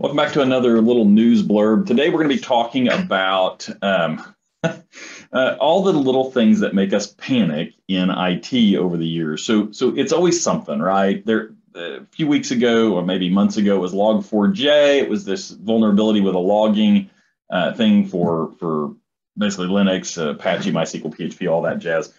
Welcome back to another little news blurb. Today we're going to be talking about um, uh, all the little things that make us panic in IT over the years. So, so it's always something, right? There, a few weeks ago, or maybe months ago, it was Log4j. It was this vulnerability with a logging uh, thing for for basically Linux, uh, Apache, MySQL, PHP, all that jazz.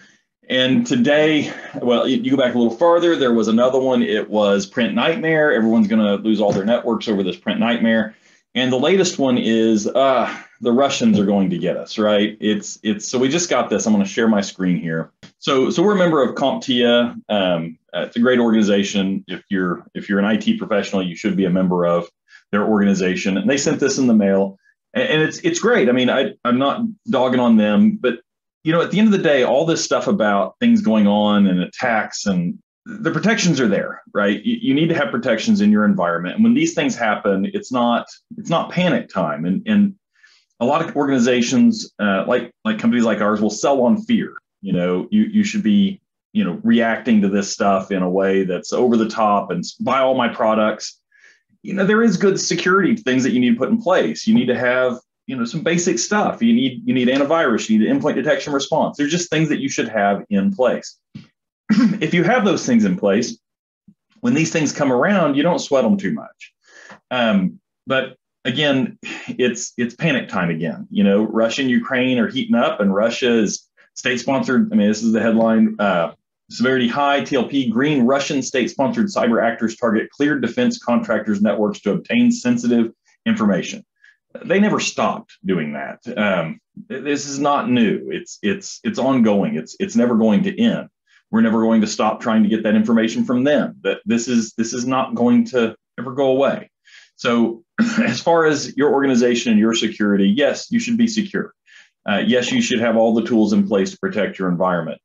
And today, well, you go back a little farther, there was another one. It was Print Nightmare. Everyone's going to lose all their networks over this Print Nightmare. And the latest one is uh, the Russians are going to get us, right? It's it's so we just got this. I'm going to share my screen here. So so we're a member of CompTIA. Um, it's a great organization. If you're if you're an IT professional, you should be a member of their organization. And they sent this in the mail, and, and it's it's great. I mean, I I'm not dogging on them, but you know, at the end of the day, all this stuff about things going on and attacks and the protections are there, right? You, you, need to have protections in your environment. And when these things happen, it's not it's not panic time. And and a lot of organizations, uh, like like companies like ours, will sell on fear. You know, you you should be you know reacting to this stuff in a way that's over the top and buy all my products. You know, there is good security things that you need to put in place. You need to have you know some basic stuff. You need you need antivirus you need endpoint detection response. There's just things that you should have in place. If you have those things in place when these things come around you don't sweat them too much. Um, but again it's it's panic time again. You know russia and ukraine are heating up and russia is state sponsored i mean this is the headline uh, severity high tlp green russian state sponsored cyber actors target cleared defense contractors networks to obtain sensitive information they never stopped doing that. Um, this is not new. It's it's it's ongoing. It's it's never going to end. We're never going to stop trying to get that information from them. That this is this is not going to ever go away. So, as far as your organization and your security, yes, you should be secure. Uh, yes, you should have all the tools in place to protect your environment.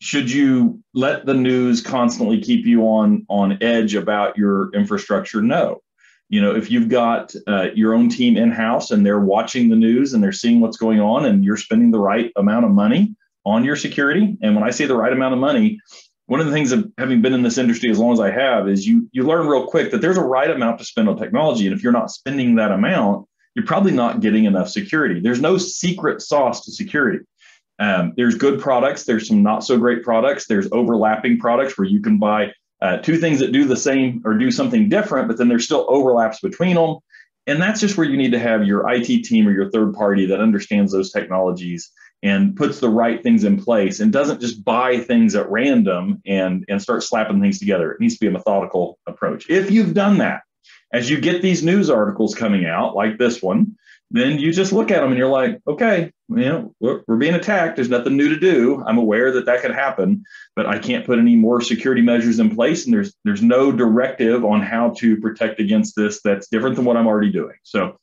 Should you let the news constantly keep you on on edge about your infrastructure? No you know if you've got uh, your own team in house and they're watching the news and they're seeing what's going on and you're spending the right amount of money on your security and when i say the right amount of money one of the things of having been in this industry as long as i have is you you learn real quick that there's a right amount to spend on technology and if you're not spending that amount you're probably not getting enough security. There's no secret sauce to security. Um, there's good products there's some not so great products there's overlapping products where you can buy uh, two things that do the same or do something different, but then there's still overlaps between them. And that's just where you need to have your IT team or your third party that understands those technologies and puts the right things in place and doesn't just buy things at random and, and start slapping things together. It needs to be a methodical approach. If you've done that, as you get these news articles coming out, like this one, then you just look at them and you're like, okay, you know, we're, we're, being attacked. There's nothing new to do. I'm aware that that could happen, but I can't put any more security measures in place, and there's there's no directive on how to protect against this that's different than what I'm already doing. So,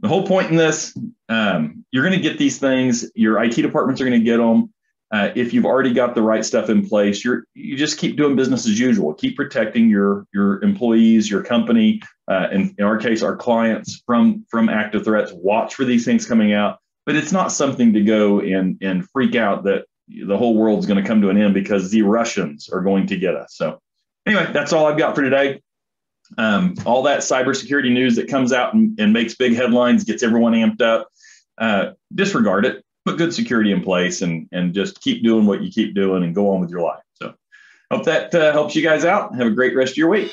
the whole point in this, um, you're going to get these things. Your IT departments are going to get them. Uh, if you've already got the right stuff in place, you're you just keep doing business as usual. Keep protecting your your employees, your company, uh, and in our case, our clients from from active threats. Watch for these things coming out, but it's not something to go and and freak out that the whole world's going to come to an end because the Russians are going to get us. So anyway, that's all I've got for today. Um, all that cybersecurity news that comes out and, and makes big headlines gets everyone amped up. Uh, disregard it put good security in place and and just keep doing what you keep doing and go on with your life. So hope that uh, helps you guys out. Have a great rest of your week.